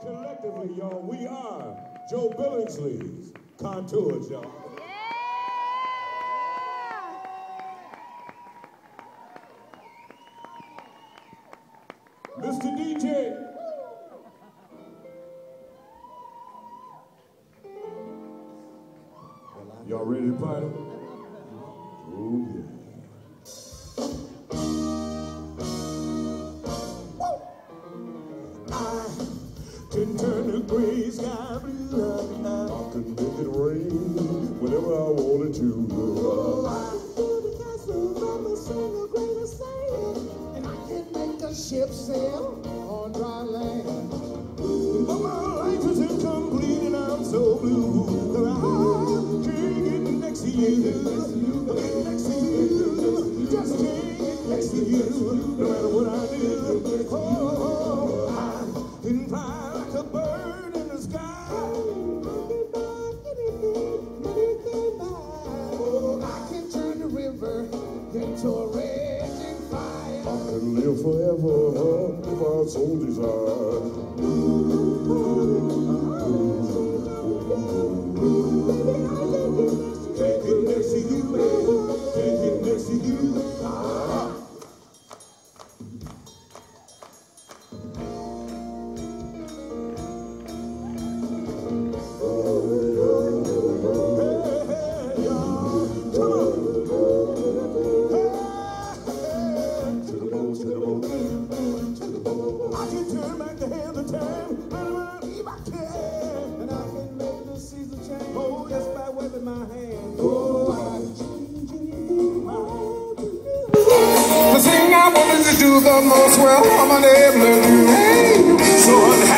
collectively, y'all, we are Joe Billingslea's Contours, y'all. Mr. DJ. Y'all ready to party? I can make it rain whenever I wanted to. Oh, I build a castle from a single grain of sand, and I can make a ship sail on dry land. But my life is incomplete and I'm so blue that I can't get next to you. Get next to you. Just can't get next to you. No matter what I do. I can live forever if our soul desire. Can't the time, but if I can, And I can make the season change. Oh, yes, by waving my hand. oh, The thing I wanted to do the most well, I'm unable to do.